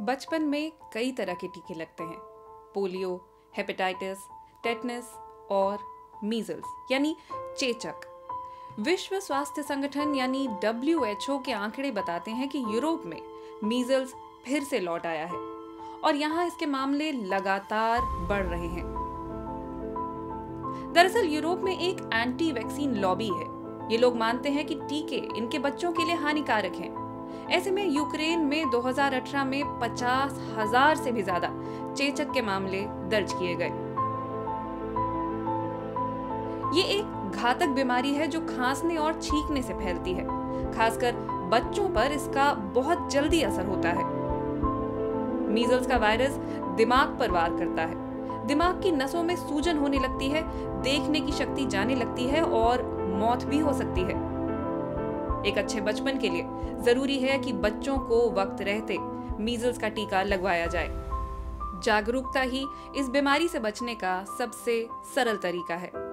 बचपन में कई तरह के टीके लगते हैं। पोलियो, हेपेटाइटिस, टेटनस और मीजल्स, यानी चेचक। विश्व स्वास्थ्य संगठन यानी डब्ल्यू के आंकड़े बताते हैं कि यूरोप में मीजल्स फिर से लौट आया है और यहाँ इसके मामले लगातार बढ़ रहे हैं। दरअसल यूरोप में एक एंटी वैक्सीन लॉबी है। ये लोग मानते हैं कि टीके इनके बच्चों के लिए हानिकारक हैं। ऐसे में यूक्रेन में 2018 में पचास हज़ार से भी ज़्यादा चेचक के मामले दर्ज किए गए। ये एक घातक बीमारी है जो खांसने और छींकने से फैलती है। खासकर बच्चों पर इसका बहुत जल्दी असर होता है। मीजल्स का वायरस दिमाग पर वार करता है। दिमाग की नसों में सूजन होने लगती है, देखने की शक्ति जाने लगती है और मौत भी हो सकती है। एक अच्छे बचपन के लिए। ज़रूरी है कि बच्चों को वक्त रहते मीजल्स का टीका लगवाया जाए। जागरूकता ही इस बीमारी से बचने का सबसे सरल तरीका है।